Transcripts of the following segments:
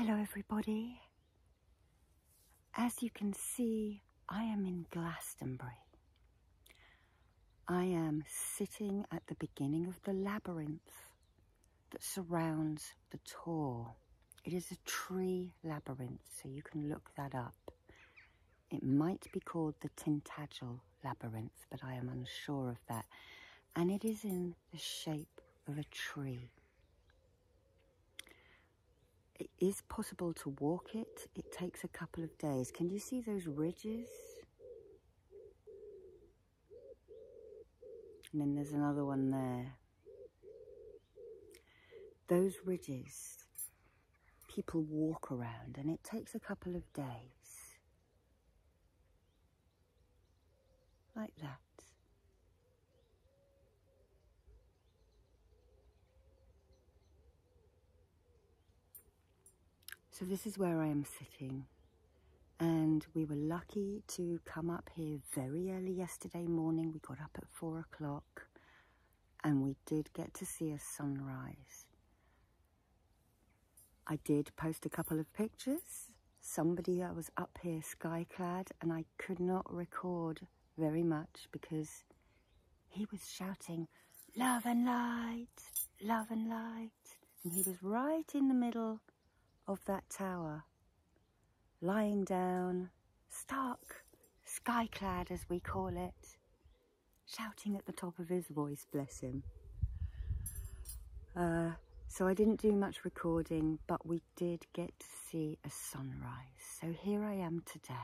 Hello, everybody. As you can see, I am in Glastonbury. I am sitting at the beginning of the labyrinth that surrounds the Tor. It is a tree labyrinth, so you can look that up. It might be called the Tintagel labyrinth, but I am unsure of that. And it is in the shape of a tree. It is possible to walk it. It takes a couple of days. Can you see those ridges? And then there's another one there. Those ridges, people walk around and it takes a couple of days. Like that. So this is where I am sitting and we were lucky to come up here very early yesterday morning. We got up at four o'clock and we did get to see a sunrise. I did post a couple of pictures. Somebody I was up here skyclad and I could not record very much because he was shouting, love and light, love and light. And he was right in the middle of that tower, lying down, stark, sky clad as we call it, shouting at the top of his voice, bless him. Uh, so I didn't do much recording, but we did get to see a sunrise. So here I am today.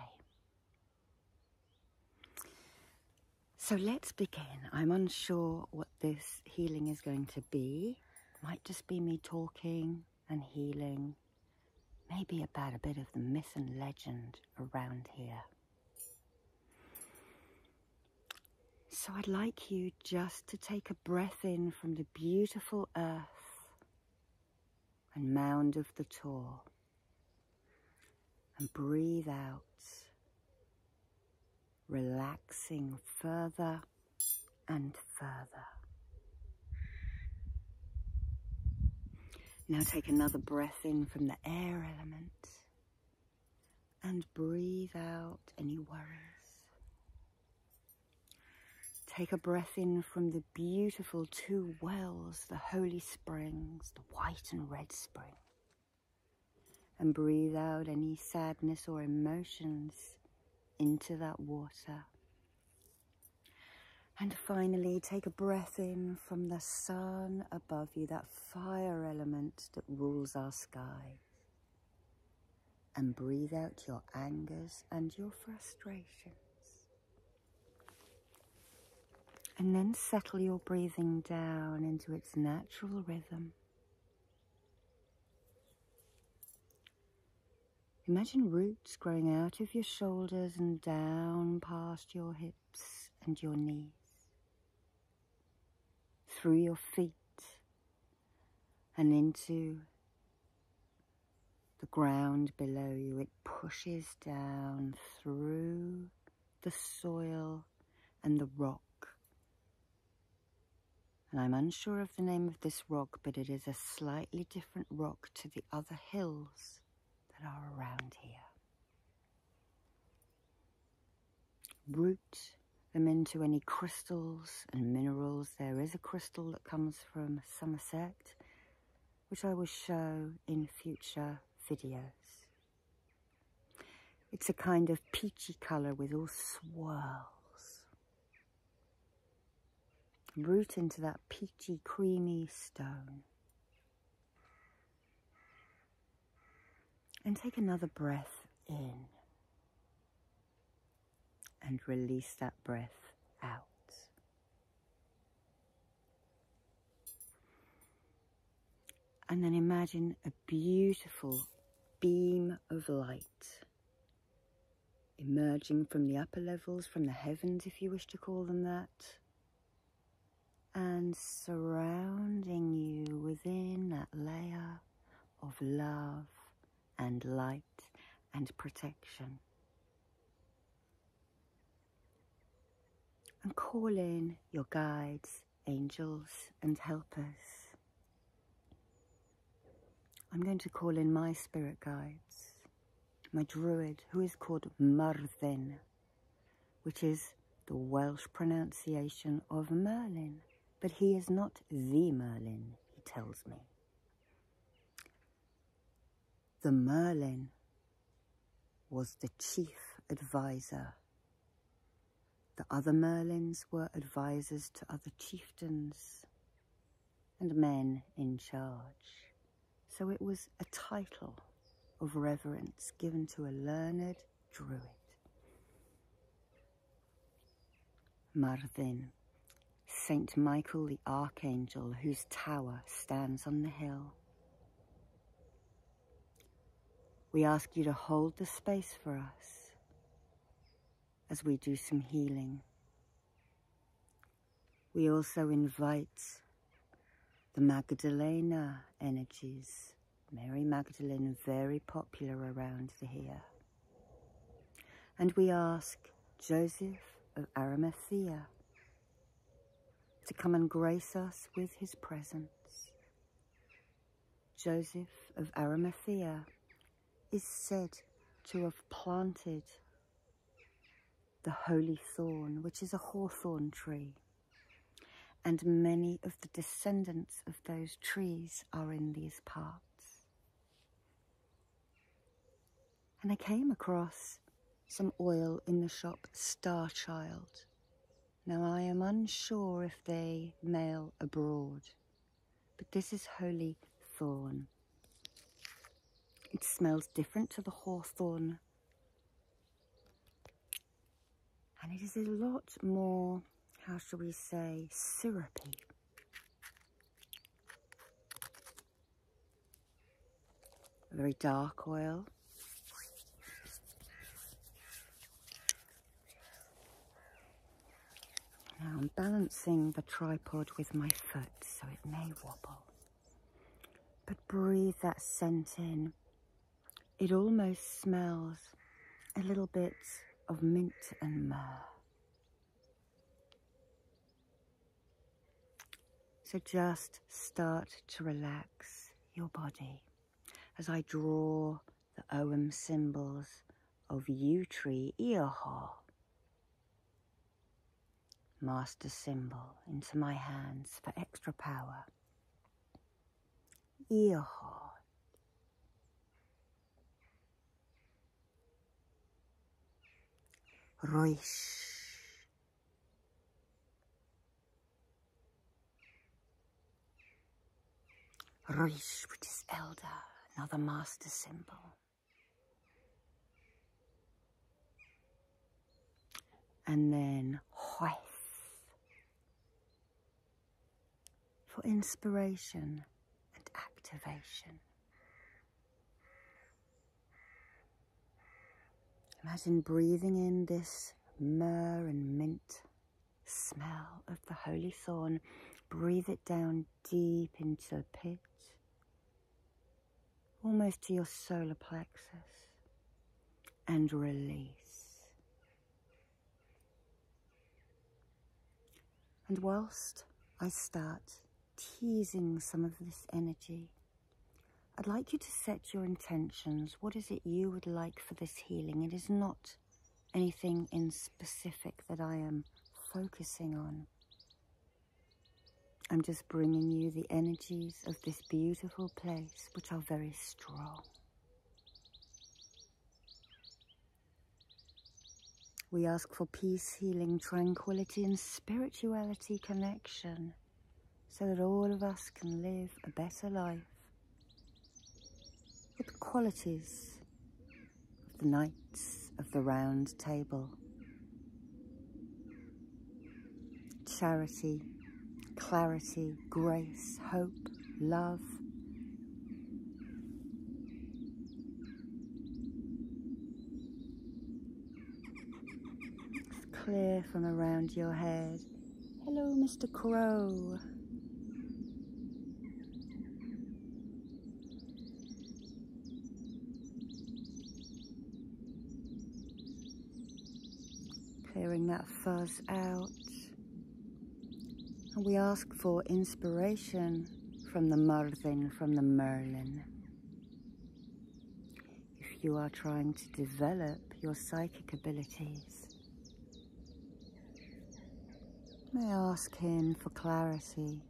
So let's begin. I'm unsure what this healing is going to be. Might just be me talking and healing maybe about a bit of the myth and legend around here. So I'd like you just to take a breath in from the beautiful earth and mound of the Tor and breathe out, relaxing further and further. Now take another breath in from the air element and breathe out any worries. Take a breath in from the beautiful two wells, the holy springs, the white and red spring. And breathe out any sadness or emotions into that water. And finally, take a breath in from the sun above you, that fire element that rules our sky. And breathe out your angers and your frustrations. And then settle your breathing down into its natural rhythm. Imagine roots growing out of your shoulders and down past your hips and your knees through your feet and into the ground below you. It pushes down through the soil and the rock. And I'm unsure of the name of this rock, but it is a slightly different rock to the other hills that are around here. Root them into any crystals and minerals. There is a crystal that comes from Somerset, which I will show in future videos. It's a kind of peachy colour with all swirls. Root into that peachy, creamy stone. And take another breath in and release that breath out. And then imagine a beautiful beam of light emerging from the upper levels, from the heavens, if you wish to call them that, and surrounding you within that layer of love and light and protection. And call in your guides, angels, and helpers. I'm going to call in my spirit guides, my druid, who is called Myrddin, which is the Welsh pronunciation of Merlin, but he is not the Merlin, he tells me. The Merlin was the chief advisor. The other Merlins were advisers to other chieftains and men in charge. So it was a title of reverence given to a learned druid. Myrddin, Saint Michael the Archangel, whose tower stands on the hill. We ask you to hold the space for us as we do some healing. We also invite the Magdalena energies. Mary Magdalene, very popular around here. And we ask Joseph of Arimathea to come and grace us with his presence. Joseph of Arimathea is said to have planted the holy thorn, which is a hawthorn tree. And many of the descendants of those trees are in these parts. And I came across some oil in the shop Star Child. Now I am unsure if they mail abroad, but this is holy thorn. It smells different to the hawthorn, and it is a lot more, how shall we say, syrupy. A very dark oil. Now I'm balancing the tripod with my foot so it may wobble. But breathe that scent in. It almost smells a little bit of mint and myrrh. So just start to relax your body as I draw the Ogham symbols of yew tree Eohar master symbol into my hands for extra power. Earhart. Roish. Roish, which is elder, another master symbol. And then Hoith. for inspiration and activation. Imagine breathing in this myrrh and mint smell of the holy thorn. Breathe it down deep into the pit, almost to your solar plexus, and release. And whilst I start teasing some of this energy. I'd like you to set your intentions. What is it you would like for this healing? It is not anything in specific that I am focusing on. I'm just bringing you the energies of this beautiful place, which are very strong. We ask for peace, healing, tranquility, and spirituality connection so that all of us can live a better life the qualities of the Knights of the Round Table. Charity, clarity, grace, hope, love. It's clear from around your head. Hello, Mr. Crow. Clearing that fuzz out. And we ask for inspiration from the Myrddin, from the Merlin. If you are trying to develop your psychic abilities, may I ask him for clarity.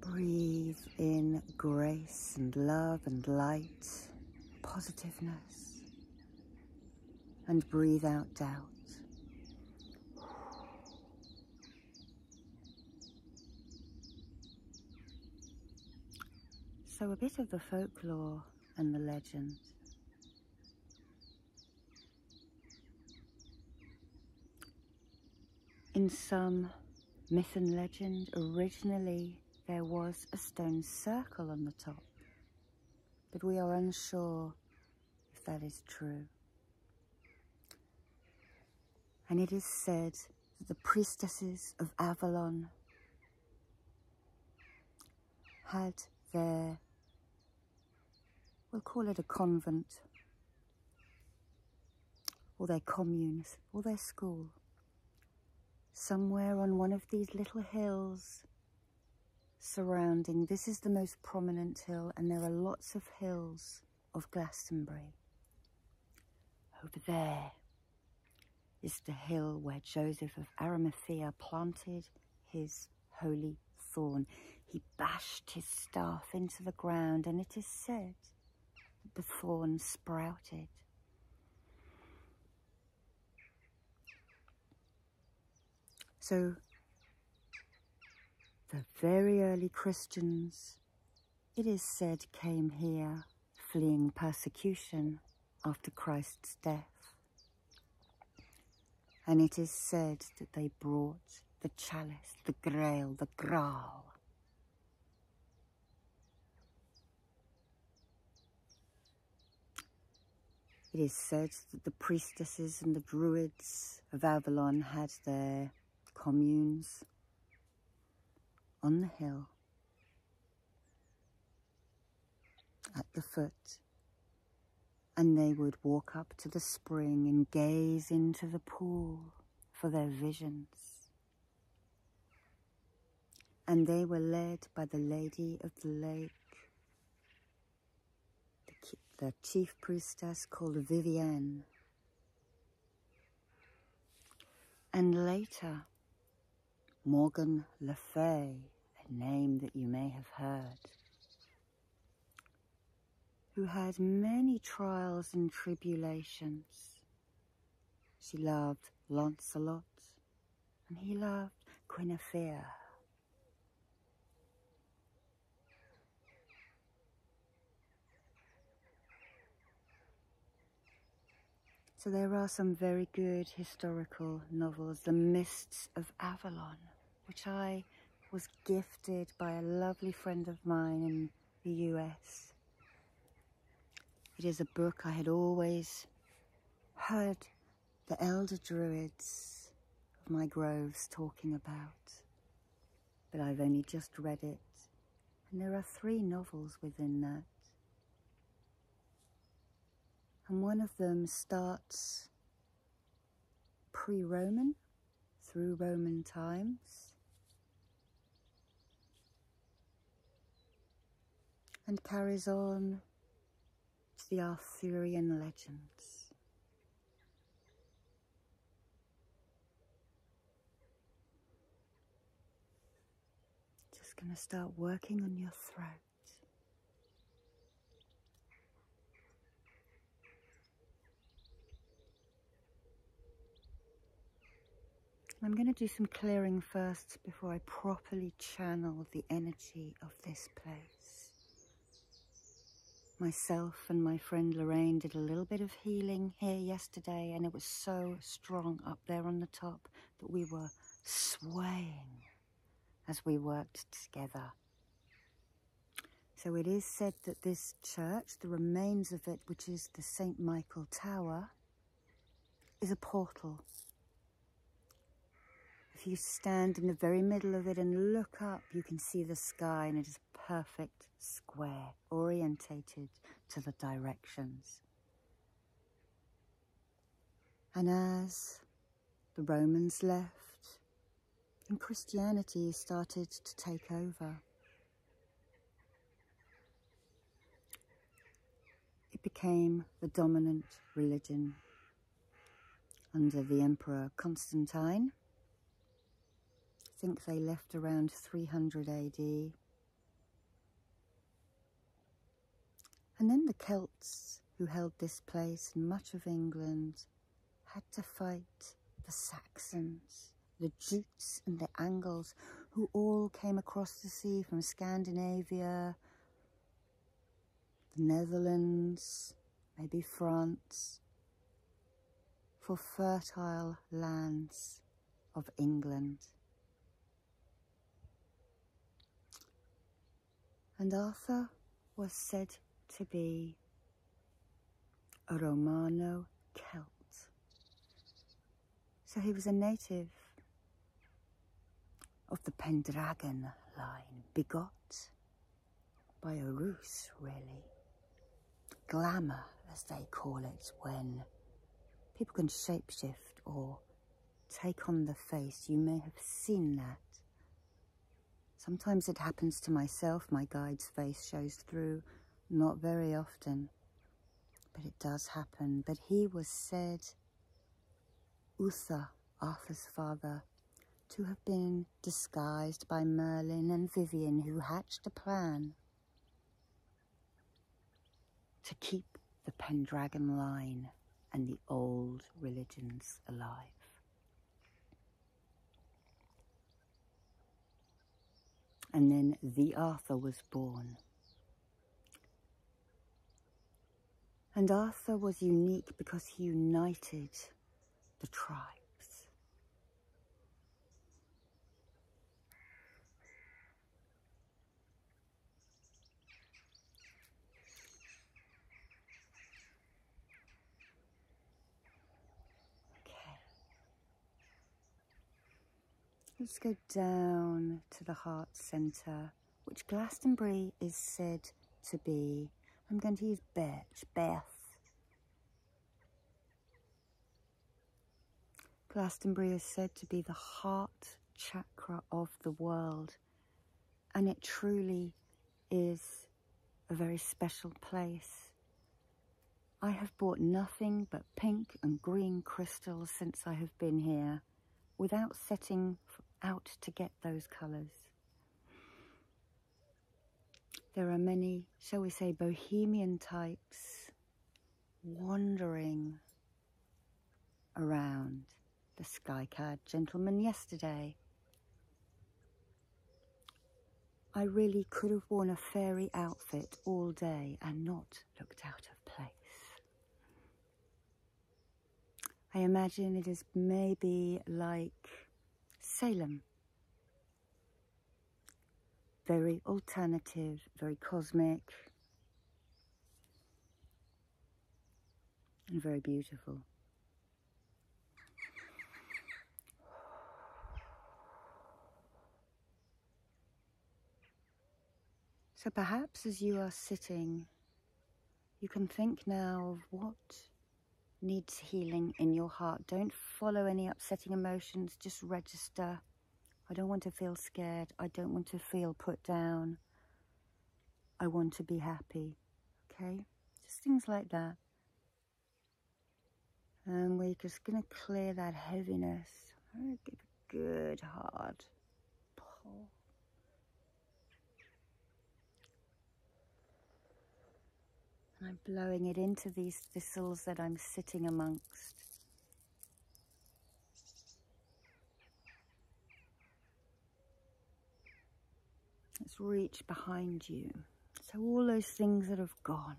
Breathe in grace and love and light, positiveness, and breathe out doubt. So a bit of the folklore and the legend. In some myth and legend, originally there was a stone circle on the top, but we are unsure that is true. And it is said that the priestesses of Avalon had their we'll call it a convent, or their communes, or their school, somewhere on one of these little hills surrounding. This is the most prominent hill, and there are lots of hills of Glastonbury. Over there is the hill where Joseph of Arimathea planted his holy thorn. He bashed his staff into the ground, and it is said the thorn sprouted. So, the very early Christians, it is said, came here fleeing persecution after Christ's death. And it is said that they brought the chalice, the grail, the graal It is said that the priestesses and the druids of Avalon had their communes on the hill at the foot and they would walk up to the spring and gaze into the pool for their visions. And they were led by the Lady of the Lake the chief priestess called Vivienne. And later, Morgan Le Fay, a name that you may have heard, who had many trials and tribulations. She loved Lancelot, and he loved Guinevere. So there are some very good historical novels. The Mists of Avalon, which I was gifted by a lovely friend of mine in the US. It is a book I had always heard the elder druids of my groves talking about, but I've only just read it. And there are three novels within that and one of them starts pre-Roman through Roman times and carries on the Arthurian legends. Just going to start working on your throat. I'm going to do some clearing first before I properly channel the energy of this place. Myself and my friend Lorraine did a little bit of healing here yesterday and it was so strong up there on the top that we were swaying as we worked together. So it is said that this church, the remains of it, which is the St. Michael Tower, is a portal if you stand in the very middle of it and look up, you can see the sky and it is perfect square, orientated to the directions. And as the Romans left and Christianity started to take over, it became the dominant religion under the Emperor Constantine Think they left around 300 AD. And then the Celts, who held this place and much of England, had to fight the Saxons, the Jutes and the Angles, who all came across the sea from Scandinavia, the Netherlands, maybe France, for fertile lands of England. And Arthur was said to be a Romano Celt. So he was a native of the Pendragon line, begot by a Rus, really. Glamour, as they call it, when people can shapeshift or take on the face. You may have seen that. Sometimes it happens to myself, my guide's face shows through, not very often, but it does happen. But he was said, Uther, Arthur's father, to have been disguised by Merlin and Vivian, who hatched a plan to keep the Pendragon line and the old religions alive. And then the Arthur was born. And Arthur was unique because he united the tribe. Let's go down to the heart centre, which Glastonbury is said to be. I'm going to use Beth. Beth. Glastonbury is said to be the heart chakra of the world, and it truly is a very special place. I have bought nothing but pink and green crystals since I have been here without setting out to get those colours. There are many, shall we say, bohemian types wandering around the sky clad gentleman yesterday. I really could have worn a fairy outfit all day and not looked out of place. I imagine it is maybe like Salem. Very alternative, very cosmic, and very beautiful. So perhaps as you are sitting, you can think now of what needs healing in your heart. Don't follow any upsetting emotions, just register. I don't want to feel scared. I don't want to feel put down. I want to be happy. Okay? Just things like that. And we're just going to clear that heaviness. Give a good hard pull. I'm blowing it into these thistles that I'm sitting amongst. Let's reach behind you. So all those things that have gone.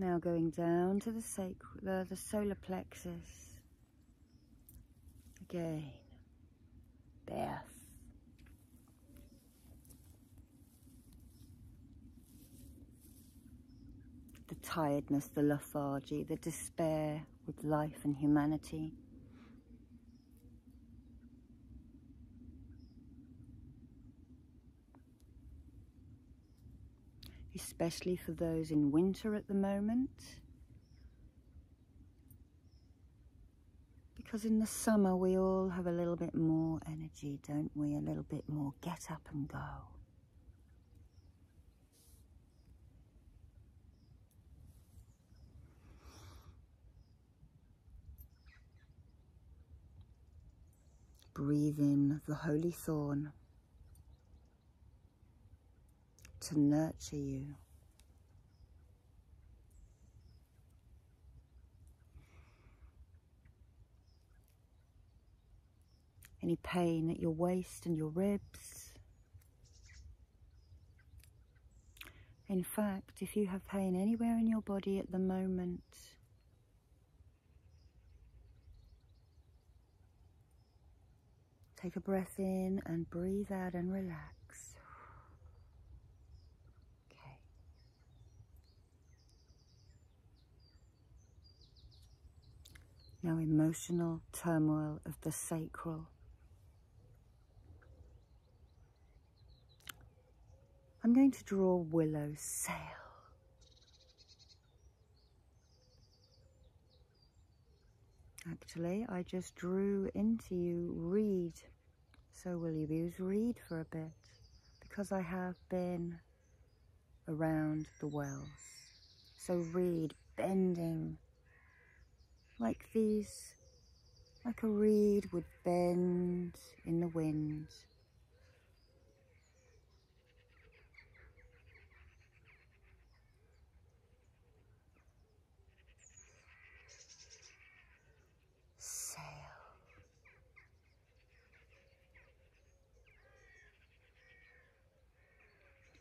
Now going down to the sacral, the, solar plexus. Again, Beth. The tiredness, the lethargy, the despair with life and humanity. Especially for those in winter at the moment. Because in the summer we all have a little bit more energy, don't we? A little bit more get up and go. Breathe in the holy thorn to nurture you. Any pain at your waist and your ribs. In fact, if you have pain anywhere in your body at the moment, take a breath in and breathe out and relax. Now emotional turmoil of the sacral. I'm going to draw willow sail. Actually, I just drew into you reed. So will you use reed for a bit? Because I have been around the wells. So reed bending like these, like a reed would bend in the wind.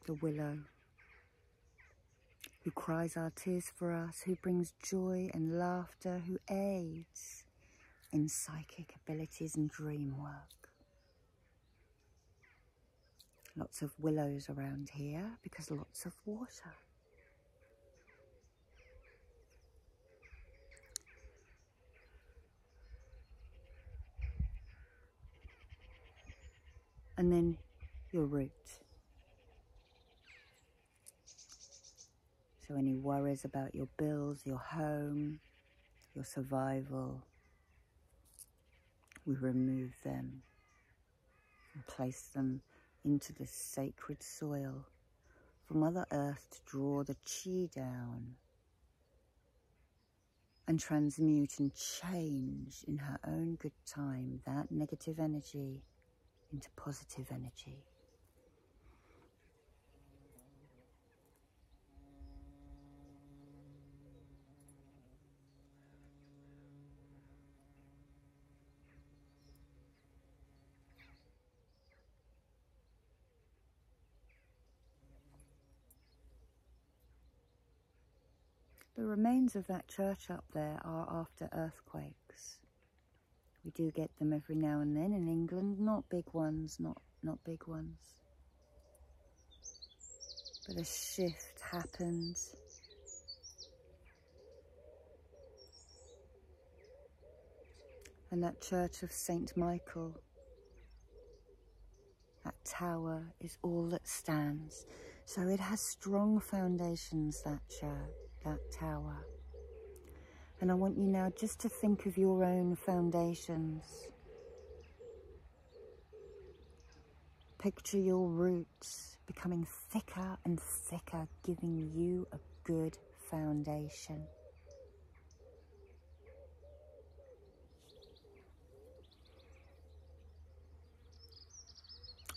The willow who cries our tears for us, who brings joy and laughter, who aids in psychic abilities and dream work. Lots of willows around here because lots of water. And then your root. So any worries about your bills, your home, your survival, we remove them and place them into this sacred soil for Mother Earth to draw the chi down and transmute and change in her own good time that negative energy into positive energy. The remains of that church up there are after earthquakes. We do get them every now and then in England, not big ones, not, not big ones. But a shift happens. And that church of St. Michael, that tower is all that stands. So it has strong foundations, that church that tower. And I want you now just to think of your own foundations. Picture your roots becoming thicker and thicker, giving you a good foundation.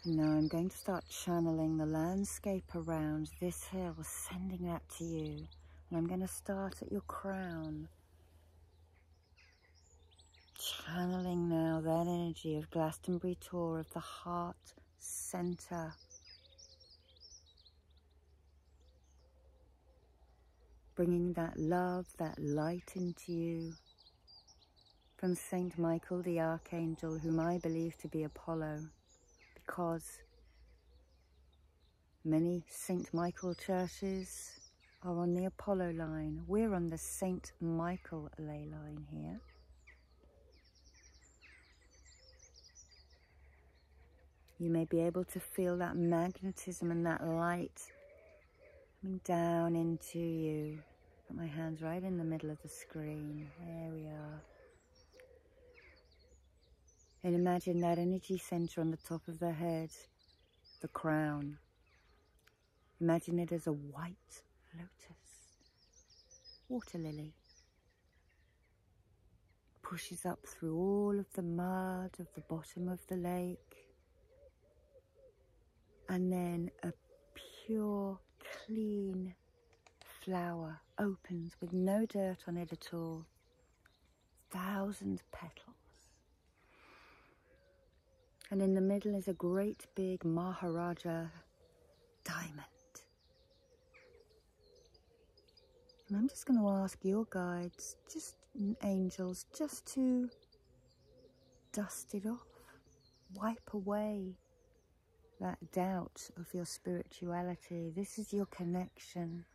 now I'm going to start channeling the landscape around this hill, sending that to you. And I'm going to start at your crown. Channeling now that energy of Glastonbury Tor, of the heart center. Bringing that love, that light into you from Saint Michael the Archangel, whom I believe to be Apollo, because many Saint Michael churches are on the Apollo line. We're on the St. Michael ley line here. You may be able to feel that magnetism and that light Coming down into you. Put my hands right in the middle of the screen. There we are. And imagine that energy center on the top of the head, the crown. Imagine it as a white lotus, water lily. Pushes up through all of the mud of the bottom of the lake. And then a pure, clean flower opens with no dirt on it at all. Thousand petals. And in the middle is a great big Maharaja diamond. And I'm just going to ask your guides, just angels, just to dust it off, wipe away that doubt of your spirituality. This is your connection.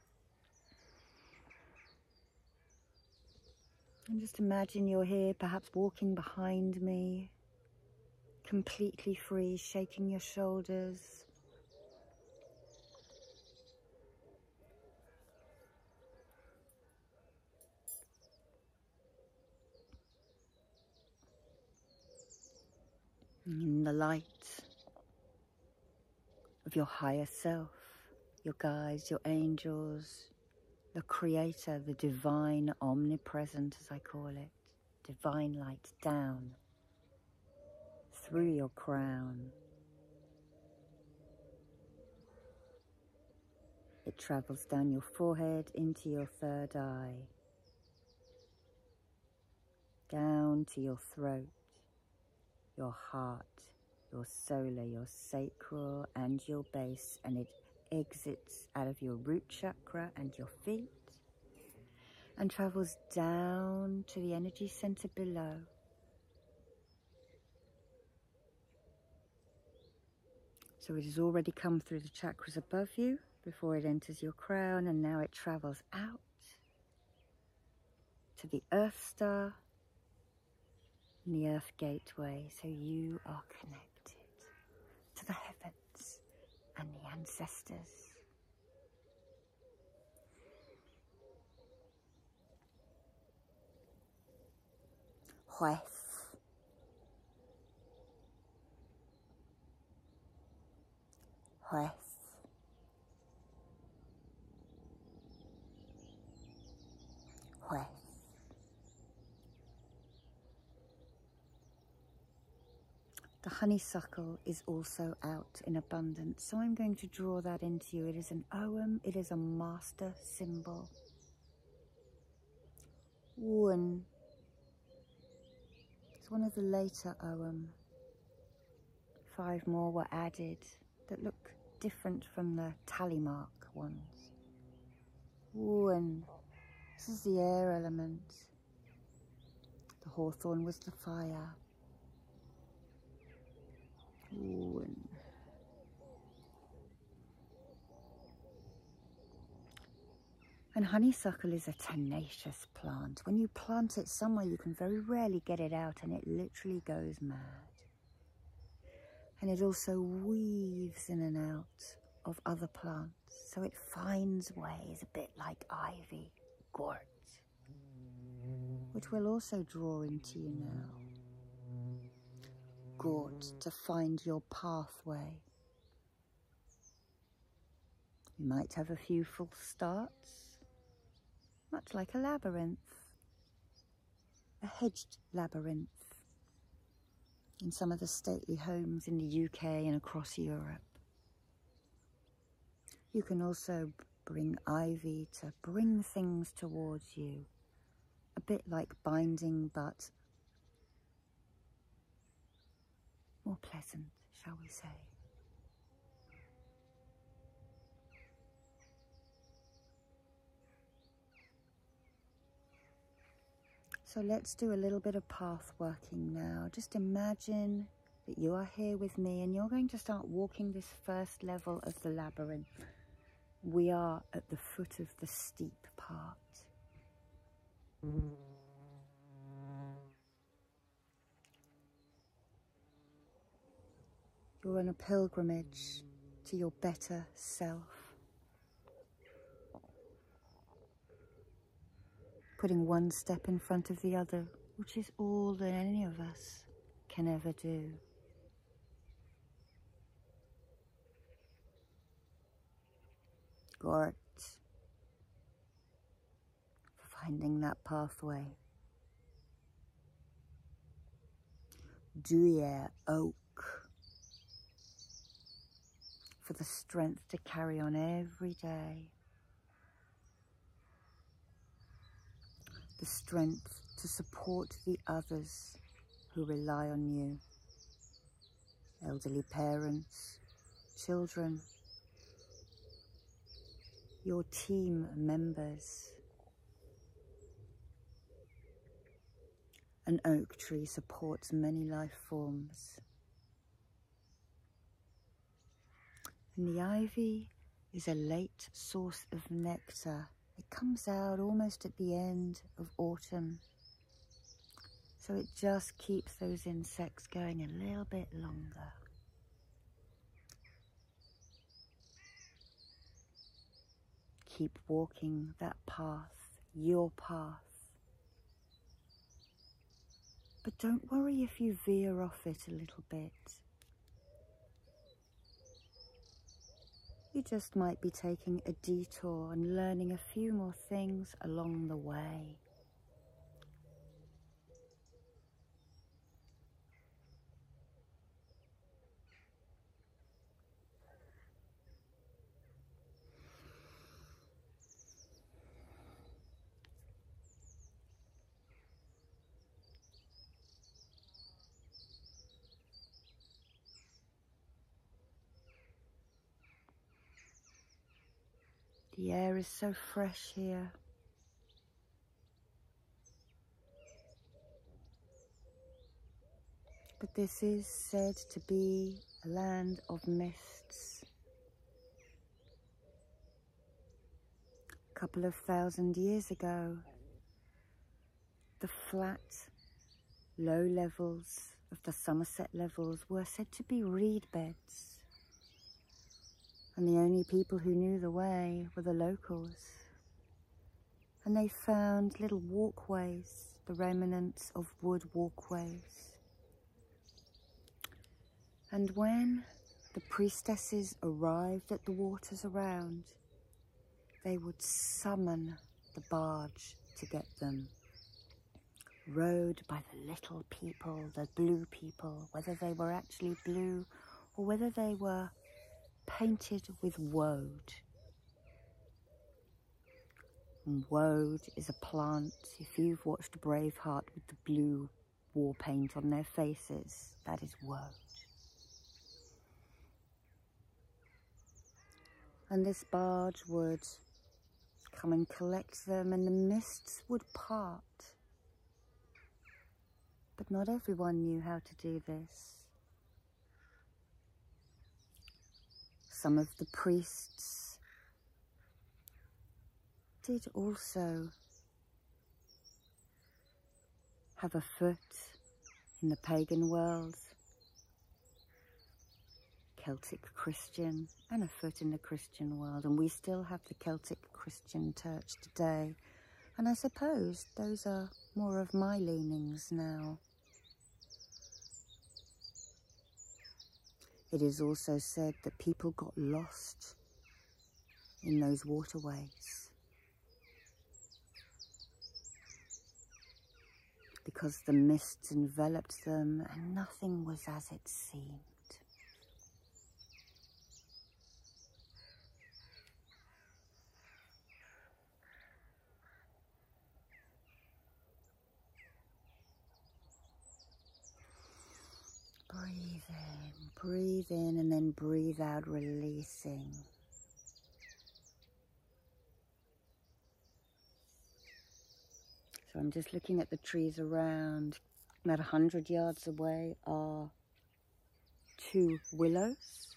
And just imagine you're here, perhaps walking behind me, completely free, shaking your shoulders. In the light of your higher self, your guides, your angels, the creator, the divine omnipresent, as I call it, divine light down through your crown. It travels down your forehead into your third eye, down to your throat, your heart, your solar, your sacral, and your base, and it exits out of your root chakra and your feet and travels down to the energy center below. So it has already come through the chakras above you before it enters your crown and now it travels out to the earth star and the earth gateway. So you are connected to the heavens and the ancestors. Juez juez. Juez. The honeysuckle is also out in abundance, so I'm going to draw that into you. It is an Ogham, it is a master symbol. One. It's one of the later Ogham. Five more were added that look different from the tally mark ones. And this is the air element. The hawthorn was the fire. And honeysuckle is a tenacious plant. When you plant it somewhere, you can very rarely get it out and it literally goes mad. And it also weaves in and out of other plants so it finds ways a bit like ivy gort which we'll also draw into you now to find your pathway you might have a few false starts much like a labyrinth a hedged labyrinth in some of the stately homes in the UK and across Europe. You can also bring ivy to bring things towards you, a bit like binding, but more pleasant, shall we say. So let's do a little bit of path working now. Just imagine that you are here with me and you're going to start walking this first level of the labyrinth. We are at the foot of the steep part. Mm-hmm. you're on a pilgrimage to your better self. Putting one step in front of the other, which is all that any of us can ever do. Gort for finding that pathway. Duyere Oak oh for the strength to carry on every day. The strength to support the others who rely on you. Elderly parents, children, your team members. An oak tree supports many life forms. And the ivy is a late source of nectar. It comes out almost at the end of autumn. So it just keeps those insects going a little bit longer. keep walking that path, your path. But don't worry if you veer off it a little bit. You just might be taking a detour and learning a few more things along the way. The air is so fresh here. But this is said to be a land of mists. A couple of thousand years ago, the flat, low levels of the Somerset levels were said to be reed beds and the only people who knew the way were the locals. And they found little walkways, the remnants of wood walkways. And when the priestesses arrived at the waters around, they would summon the barge to get them. Rowed by the little people, the blue people, whether they were actually blue or whether they were painted with woad. And woad is a plant, if you've watched Braveheart with the blue war paint on their faces, that is woad. And this barge would come and collect them and the mists would part. But not everyone knew how to do this. Some of the priests did also have a foot in the pagan world, Celtic Christian, and a foot in the Christian world. And we still have the Celtic Christian church today. And I suppose those are more of my leanings now. It is also said that people got lost in those waterways because the mists enveloped them and nothing was as it seemed. Breathe in, breathe in, and then breathe out, releasing. So I'm just looking at the trees around. About a hundred yards away are two willows.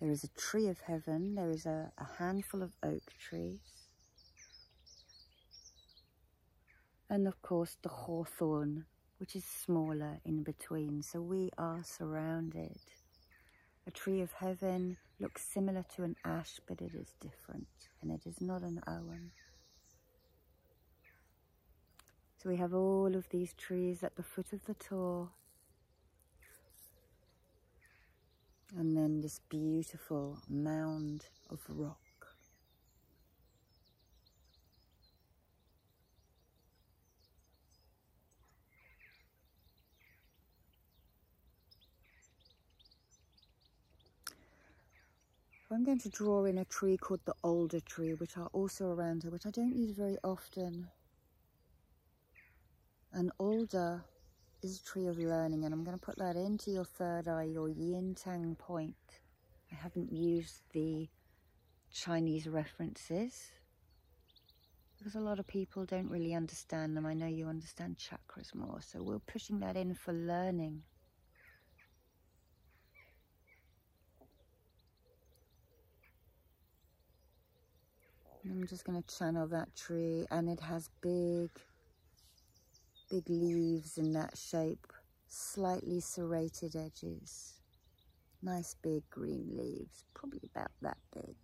There is a tree of heaven. There is a, a handful of oak trees. And of course the hawthorn which is smaller in between. So we are surrounded. A tree of heaven looks similar to an ash, but it is different and it is not an owen. So we have all of these trees at the foot of the tor. And then this beautiful mound of rock. I'm going to draw in a tree called the alder tree, which are also around here, which I don't use very often. An alder is a tree of learning, and I'm going to put that into your third eye, your yintang point. I haven't used the Chinese references because a lot of people don't really understand them. I know you understand chakras more, so we're pushing that in for learning. I'm just going to channel that tree and it has big, big leaves in that shape, slightly serrated edges. Nice big green leaves, probably about that big.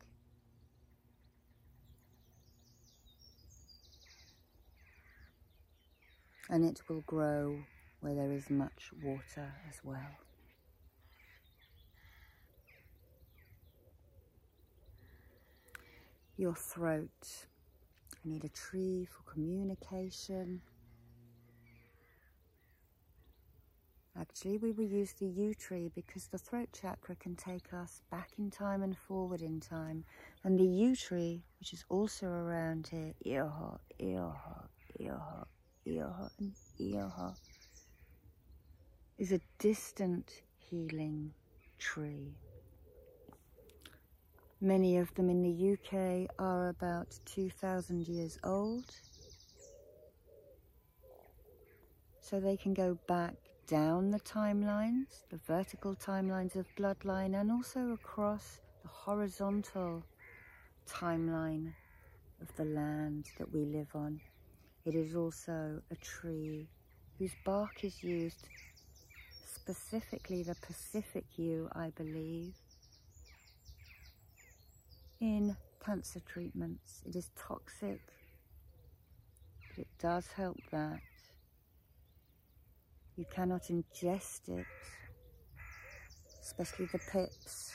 And it will grow where there is much water as well. Your throat. I need a tree for communication. Actually, we will use the yew tree because the throat chakra can take us back in time and forward in time. And the yew tree, which is also around here, Eoha, Eoha, Eoha, Eoha, and Eoha, is a distant healing tree. Many of them in the UK are about 2,000 years old. So they can go back down the timelines, the vertical timelines of bloodline, and also across the horizontal timeline of the land that we live on. It is also a tree whose bark is used, specifically the Pacific yew, I believe, in cancer treatments. It is toxic, but it does help that. You cannot ingest it, especially the pips,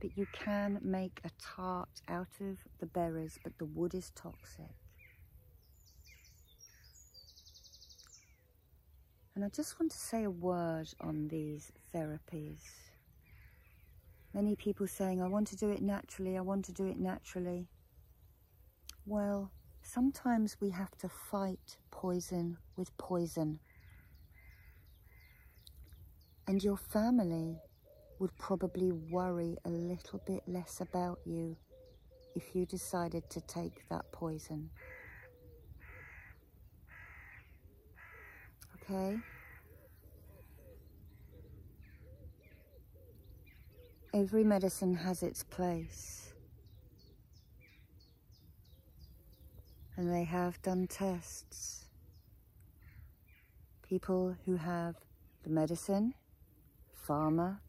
but you can make a tart out of the berries, but the wood is toxic. And I just want to say a word on these therapies. Many people saying, I want to do it naturally, I want to do it naturally. Well, sometimes we have to fight poison with poison. And your family would probably worry a little bit less about you if you decided to take that poison. Okay? Every medicine has its place. And they have done tests. People who have the medicine, pharma,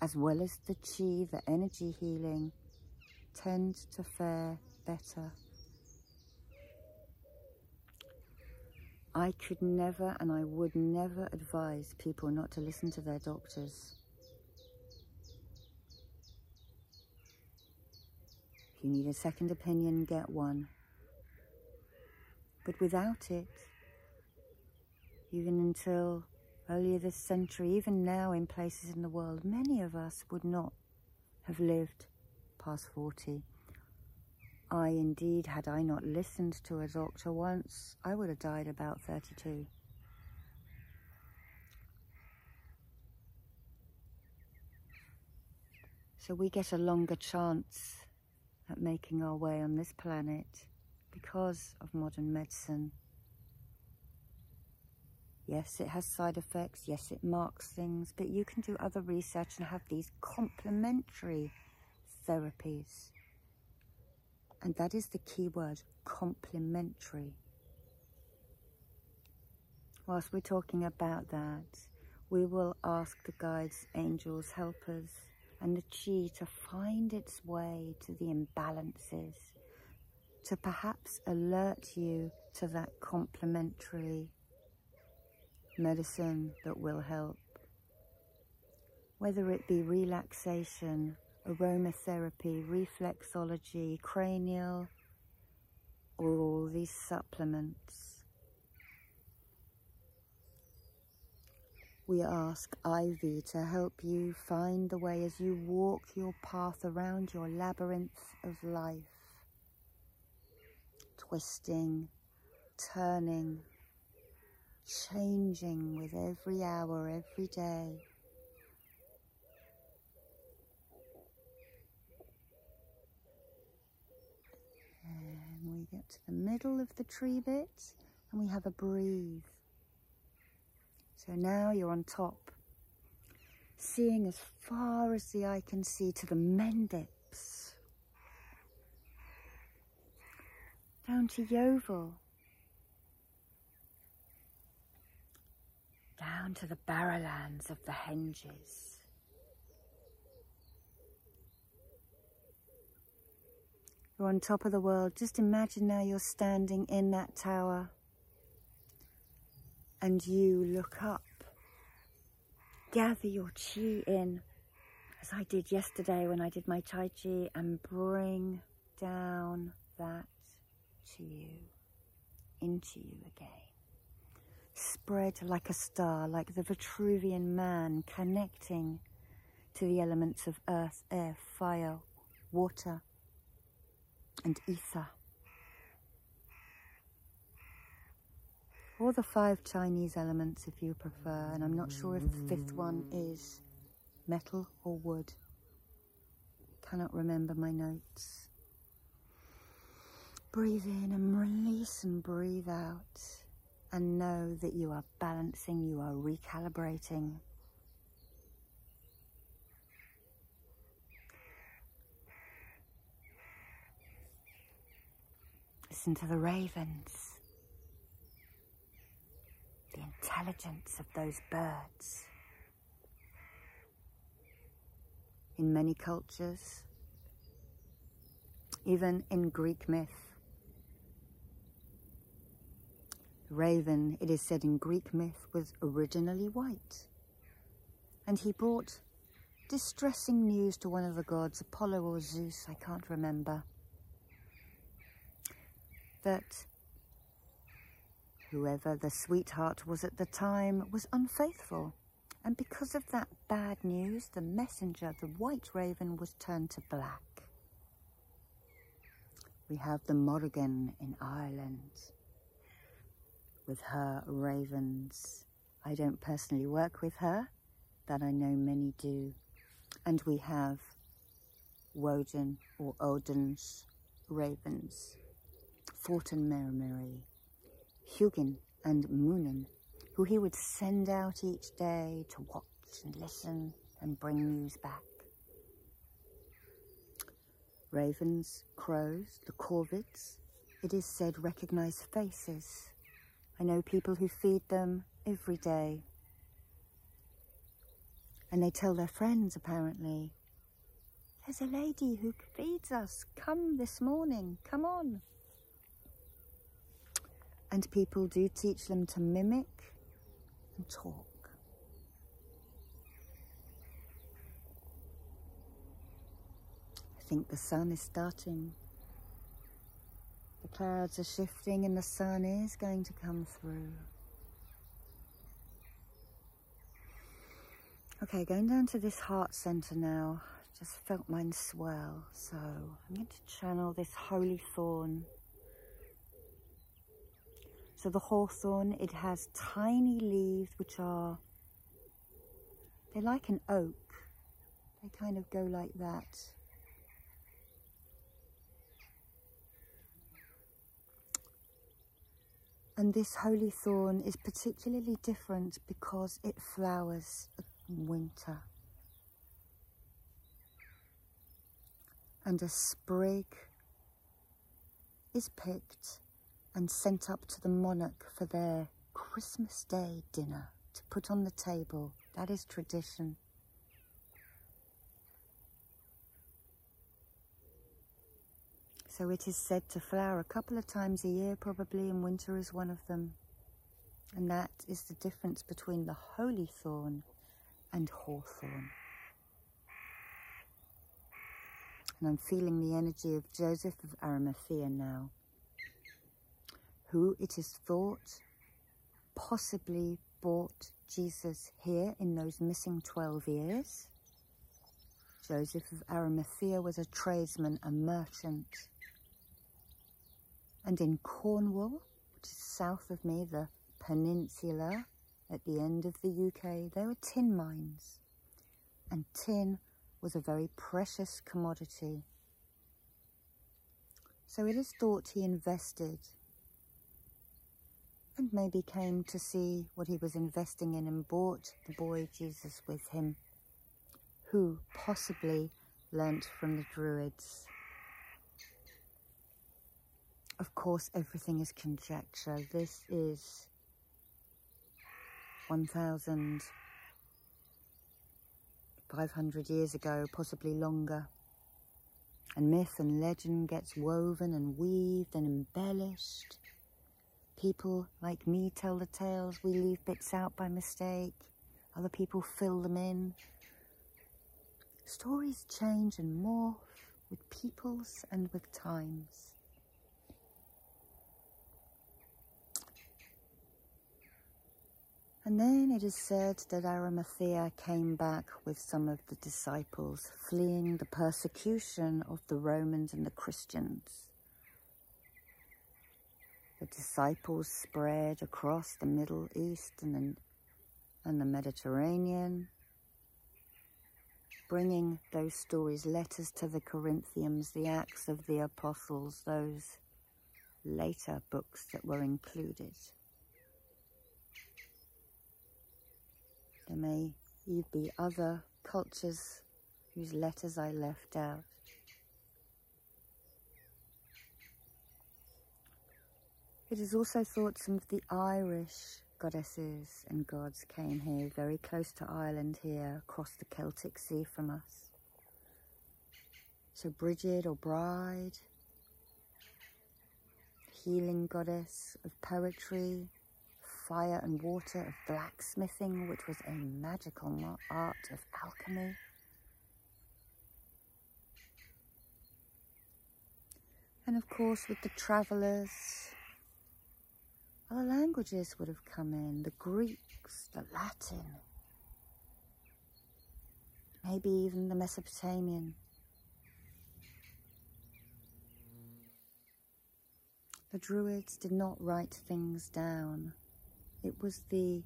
as well as the chi, the energy healing, tend to fare better. I could never and I would never advise people not to listen to their doctors. You need a second opinion, get one. But without it, even until earlier this century, even now in places in the world, many of us would not have lived past 40. I indeed, had I not listened to a doctor once, I would have died about 32. So we get a longer chance at making our way on this planet because of modern medicine. Yes, it has side effects. Yes, it marks things, but you can do other research and have these complementary therapies. And that is the key word, complementary. Whilst we're talking about that, we will ask the guides, angels, helpers, and the chi to find its way to the imbalances to perhaps alert you to that complementary medicine that will help. Whether it be relaxation, aromatherapy, reflexology, cranial, or all these supplements. We ask Ivy to help you find the way as you walk your path around your labyrinth of life twisting, turning, changing with every hour, every day. And we get to the middle of the tree bit and we have a breathe. So now you're on top, seeing as far as the eye can see to the Mendips, down to Yeovil, down to the barrowlands of the Henges. You're on top of the world. Just imagine now you're standing in that tower and you look up. Gather your chi in, as I did yesterday when I did my Tai Chi, and bring down that to you, into you again. Spread like a star, like the Vitruvian man, connecting to the elements of earth, air, fire, water, and ether. Or the five Chinese elements if you prefer, and I'm not sure if the fifth one is metal or wood. Cannot remember my notes. Breathe in and release and breathe out. And know that you are balancing, you are recalibrating. Listen to the ravens, the intelligence of those birds. In many cultures, even in Greek myth, the raven, it is said in Greek myth, was originally white. And he brought distressing news to one of the gods, Apollo or Zeus, I can't remember, that whoever the sweetheart was at the time was unfaithful. And because of that bad news, the messenger, the white raven, was turned to black. We have the Morrigan in Ireland with her ravens. I don't personally work with her, but I know many do. And we have Woden or Odin's ravens, Fortin Hugin and Munin, who he would send out each day to watch and listen and bring news back. Ravens, crows, the corvids, it is said recognize faces I know people who feed them every day. And they tell their friends, apparently, there's a lady who feeds us. Come this morning. Come on. And people do teach them to mimic and talk. I think the sun is starting the clouds are shifting and the sun is going to come through. Okay, going down to this heart center now. Just felt mine swell. So I'm going to channel this holy thorn. So the hawthorn, it has tiny leaves which are, they're like an oak. They kind of go like that. And this holy thorn is particularly different because it flowers in winter. And a sprig is picked and sent up to the monarch for their Christmas Day dinner to put on the table. That is tradition. So it is said to flower a couple of times a year, probably, and winter is one of them. And that is the difference between the holy thorn and hawthorn. And I'm feeling the energy of Joseph of Arimathea now, who it is thought possibly brought Jesus here in those missing 12 years. Joseph of Arimathea was a tradesman, a merchant. And in Cornwall, which is south of me, the peninsula at the end of the UK, there were tin mines. And tin was a very precious commodity. So it is thought he invested maybe came to see what he was investing in and brought the boy Jesus with him, who possibly learnt from the Druids. Of course, everything is conjecture. This is 1,500 years ago, possibly longer. And myth and legend gets woven and weaved and embellished. People like me tell the tales, we leave bits out by mistake, other people fill them in. Stories change and morph with peoples and with times. And then it is said that Arimathea came back with some of the disciples, fleeing the persecution of the Romans and the Christians. The disciples spread across the Middle East and the, and the Mediterranean, bringing those stories, letters to the Corinthians, the Acts of the Apostles, those later books that were included. There may be other cultures whose letters I left out. It is also thought some of the Irish goddesses and gods came here, very close to Ireland here, across the Celtic Sea from us. So Bridget or Bride, healing goddess of poetry, fire and water, of blacksmithing, which was a magical art of alchemy. And of course, with the travellers, other languages would have come in the Greeks, the Latin, maybe even the Mesopotamian. The Druids did not write things down. It was the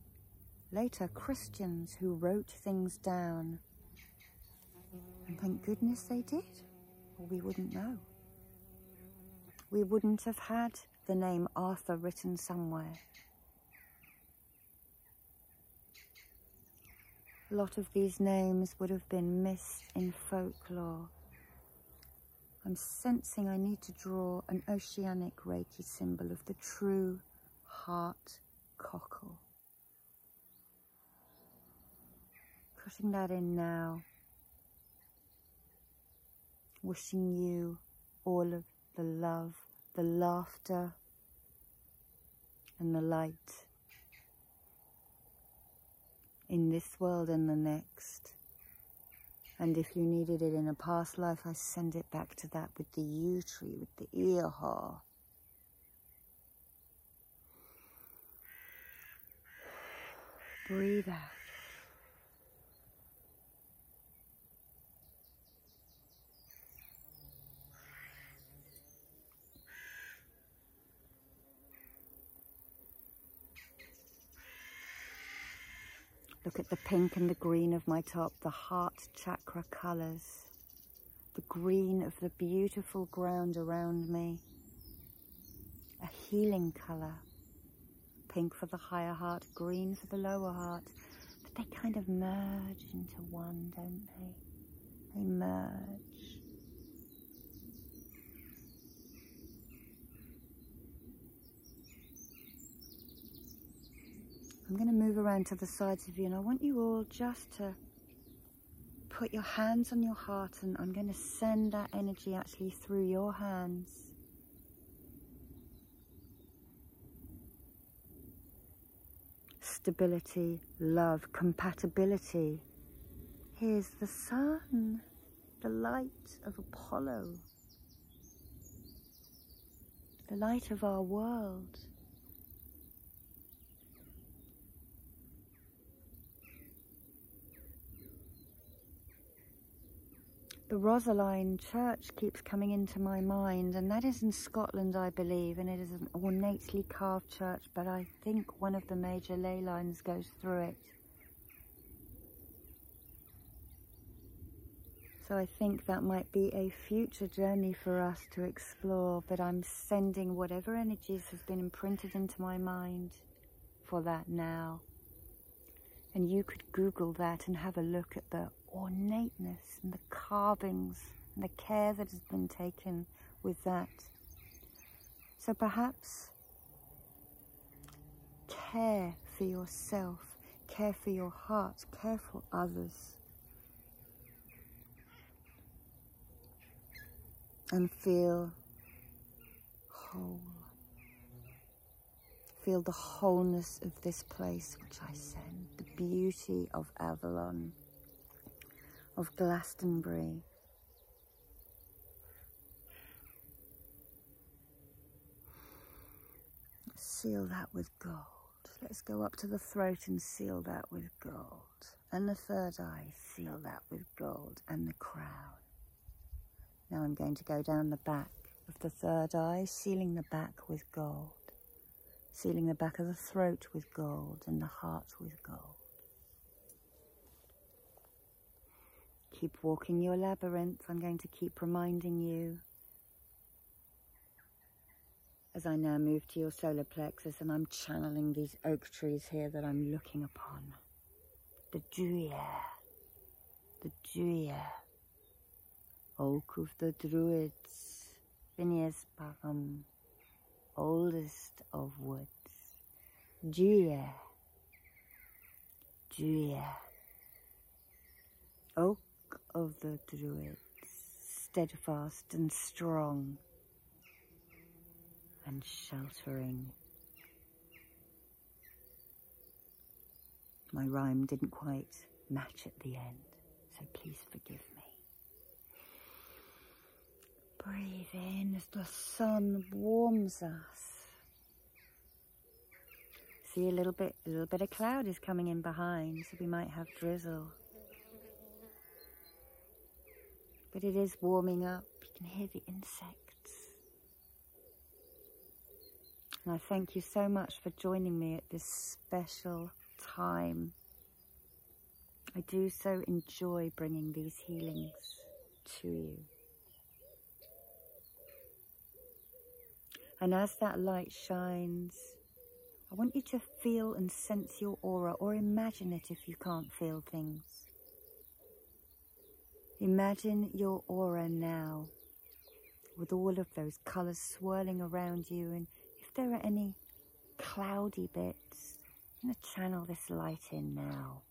later Christians who wrote things down. And thank goodness they did, or we wouldn't know. We wouldn't have had the name Arthur written somewhere. A lot of these names would have been missed in folklore. I'm sensing I need to draw an oceanic Reiki symbol of the true heart cockle. Putting that in now. Wishing you all of the love, the laughter, and the light in this world and the next. And if you needed it in a past life, I send it back to that with the yew tree, with the iyaha. Breathe out. Look at the pink and the green of my top, the heart chakra colours, the green of the beautiful ground around me, a healing colour pink for the higher heart, green for the lower heart. But they kind of merge into one, don't they? They merge. I'm going to move around to the sides of you and I want you all just to put your hands on your heart and I'm going to send that energy actually through your hands. Stability, love, compatibility. Here's the sun, the light of Apollo, the light of our world. The Rosslyn Church keeps coming into my mind, and that is in Scotland, I believe, and it is an ornately carved church, but I think one of the major ley lines goes through it. So I think that might be a future journey for us to explore, but I'm sending whatever energies has been imprinted into my mind for that now. And you could Google that and have a look at the ornateness and the carvings and the care that has been taken with that. So perhaps care for yourself, care for your heart, care for others. And feel whole. Feel the wholeness of this place which I send, the beauty of Avalon of Glastonbury. Seal that with gold. Let's go up to the throat and seal that with gold. And the third eye, seal that with gold. And the crown. Now I'm going to go down the back of the third eye, sealing the back with gold. Sealing the back of the throat with gold and the heart with gold. Keep walking your labyrinth. I'm going to keep reminding you. As I now move to your solar plexus and I'm channeling these oak trees here that I'm looking upon. The Druier, the Druier, oak of the Druids, Phineas Packham, oldest of woods. Druier, Druier, oak of the Druids, steadfast and strong and sheltering. My rhyme didn't quite match at the end, so please forgive me. Breathe in as the sun warms us. See a little bit, a little bit of cloud is coming in behind, so we might have drizzle. But it is warming up. You can hear the insects. And I thank you so much for joining me at this special time. I do so enjoy bringing these healings to you. And as that light shines, I want you to feel and sense your aura or imagine it if you can't feel things. Imagine your aura now with all of those colours swirling around you and if there are any cloudy bits, I'm going to channel this light in now.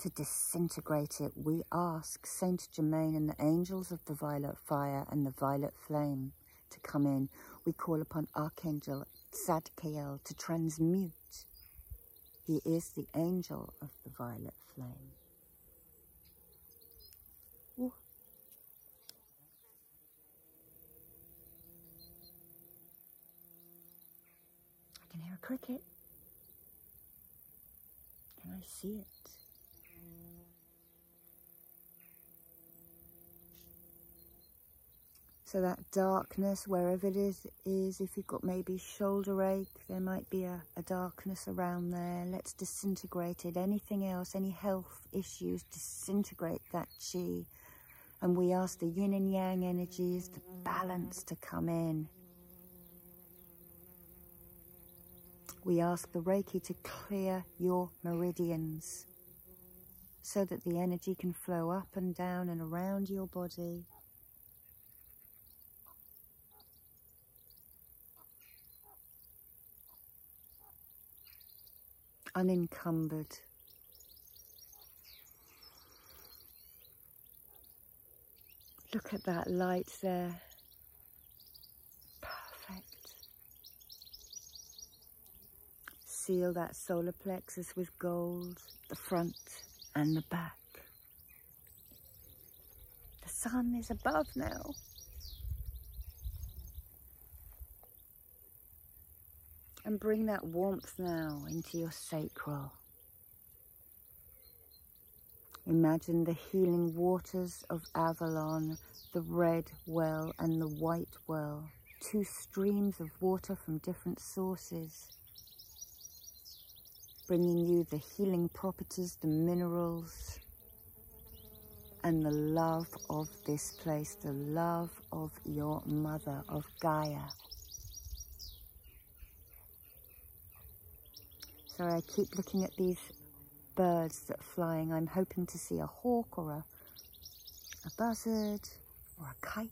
To disintegrate it, we ask Saint Germain and the angels of the violet fire and the violet flame to come in. We call upon Archangel Zadkiel to transmute. He is the angel of the violet flame. Can hear a cricket. Can I see it? So that darkness, wherever it is, is if you've got maybe shoulder ache, there might be a, a darkness around there. Let's disintegrate it. Anything else, any health issues, disintegrate that chi. And we ask the yin and yang energies, the balance to come in. We ask the Reiki to clear your meridians so that the energy can flow up and down and around your body. Unencumbered. Look at that light there. Perfect. Seal that solar plexus with gold, the front and the back. The sun is above now. And bring that warmth now into your sacral. Imagine the healing waters of Avalon, the red well and the white well, two streams of water from different sources, bringing you the healing properties, the minerals, and the love of this place, the love of your mother, of Gaia. Sorry, I keep looking at these birds that are flying. I'm hoping to see a hawk or a, a buzzard or a kite.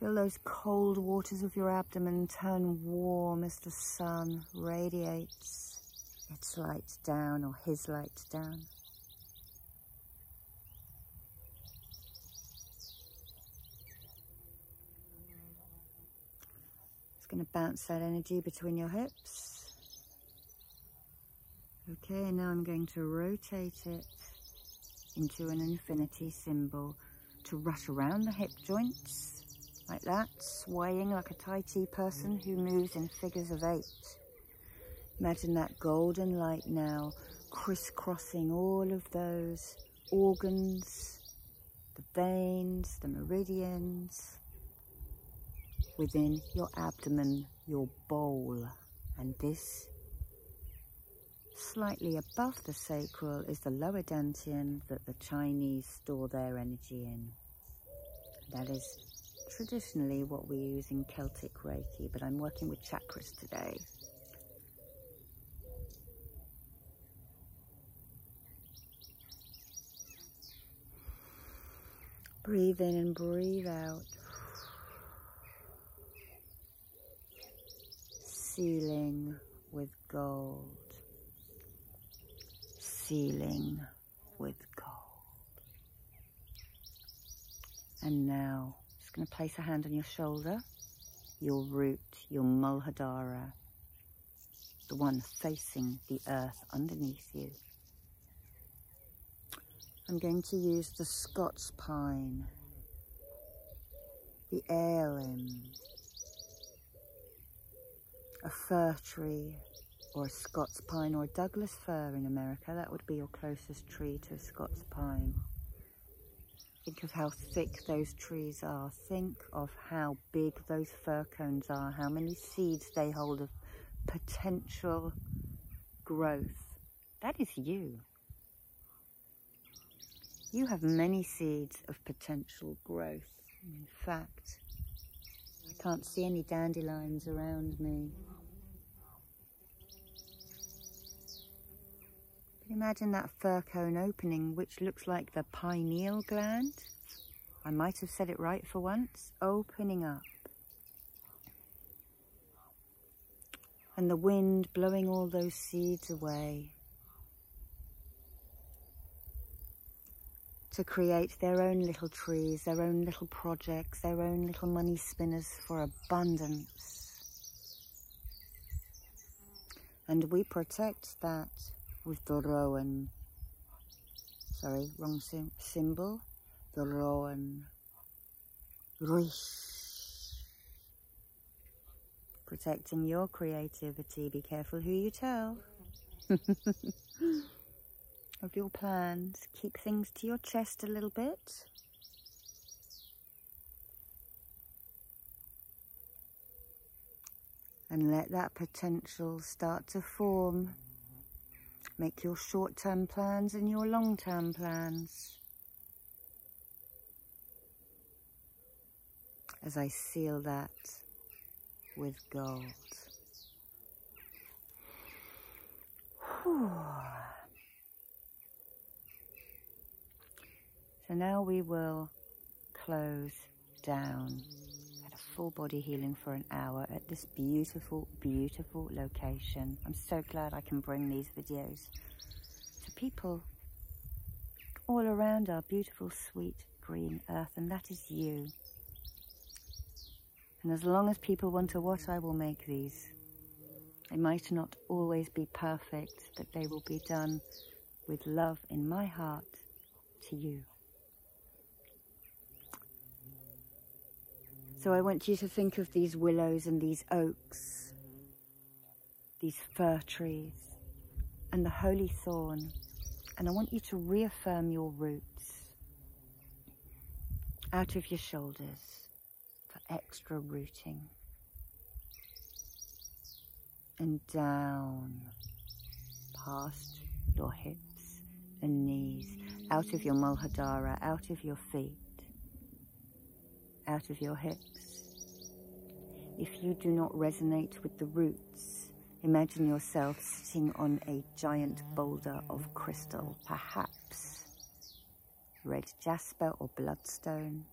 Feel those cold waters of your abdomen turn warm as the sun radiates its light down or his light down. It's going to bounce that energy between your hips. Okay, now I'm going to rotate it into an infinity symbol to rush around the hip joints like that, swaying like a Tai Chi person who moves in figures of eight. Imagine that golden light now crisscrossing all of those organs, the veins, the meridians, within your abdomen, your bowl. And this, slightly above the sacral, is the lower dantian that the Chinese store their energy in. That is traditionally what we use in Celtic Reiki, but I'm working with chakras today. Breathe in and breathe out. Sealing with gold. Sealing with gold. And now, just going to place a hand on your shoulder, your root, your muladhara, the one facing the earth underneath you. I'm going to use the Scots pine, the Ailm, a fir tree or a Scots pine or a Douglas fir in America. That would be your closest tree to a Scots pine. Think of how thick those trees are. Think of how big those fir cones are, how many seeds they hold of potential growth. That is you. You have many seeds of potential growth. In fact, I can't see any dandelions around me. Imagine that fir cone opening, which looks like the pineal gland. I might have said it right for once. Opening up. And the wind blowing all those seeds away. To create their own little trees, their own little projects, their own little money spinners for abundance. And we protect that with the Rowan. Sorry, wrong sim symbol. The Rowan. Rish. Protecting your creativity. Be careful who you tell. of your plans. Keep things to your chest a little bit. And let that potential start to form Make your short-term plans and your long-term plans. As I seal that with gold. So now we will close down full body healing for an hour at this beautiful, beautiful location. I'm so glad I can bring these videos to people all around our beautiful, sweet green earth, and that is you. And as long as people want to watch, I will make these. They might not always be perfect, but they will be done with love in my heart to you. So I want you to think of these willows and these oaks, these fir trees, and the holy thorn. And I want you to reaffirm your roots out of your shoulders for extra rooting. And down past your hips and knees, out of your muladhara, out of your feet out of your hips. If you do not resonate with the roots, imagine yourself sitting on a giant boulder of crystal, perhaps red jasper or bloodstone.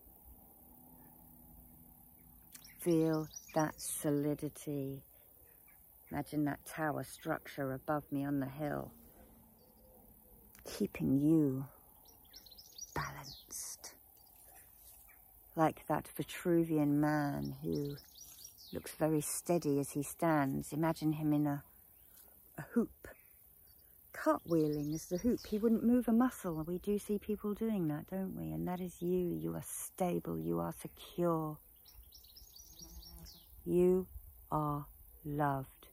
Feel that solidity. Imagine that tower structure above me on the hill, keeping you balanced like that Vitruvian man who looks very steady as he stands. Imagine him in a, a hoop, cartwheeling as the hoop. He wouldn't move a muscle. We do see people doing that, don't we? And that is you. You are stable. You are secure. You are loved.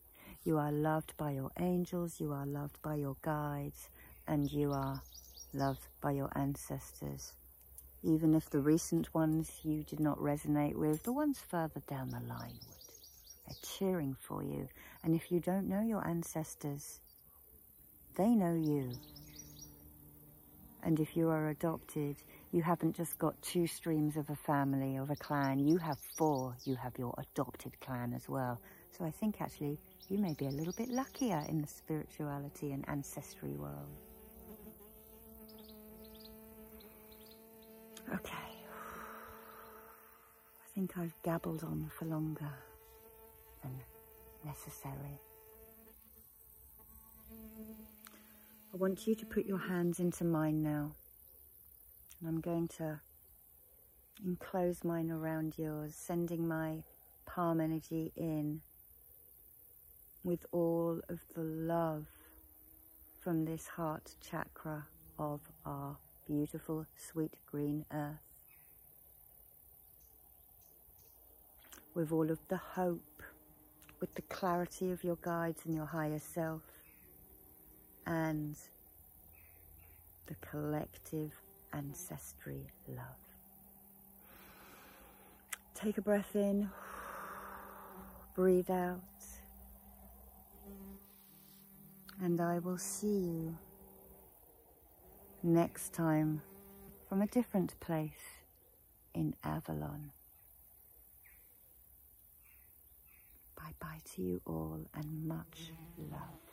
You are loved by your angels. You are loved by your guides. And you are loved by your ancestors even if the recent ones you did not resonate with, the ones further down the line would. They're cheering for you. And if you don't know your ancestors, they know you. And if you are adopted, you haven't just got two streams of a family, of a clan. You have four. You have your adopted clan as well. So I think actually you may be a little bit luckier in the spirituality and ancestry world. Okay. I think I've gabbled on for longer than necessary. I want you to put your hands into mine now. And I'm going to enclose mine around yours, sending my palm energy in with all of the love from this heart chakra of our beautiful, sweet green earth. With all of the hope, with the clarity of your guides and your higher self, and the collective ancestry love. Take a breath in, breathe out, and I will see you next time from a different place in Avalon. Bye bye to you all and much love.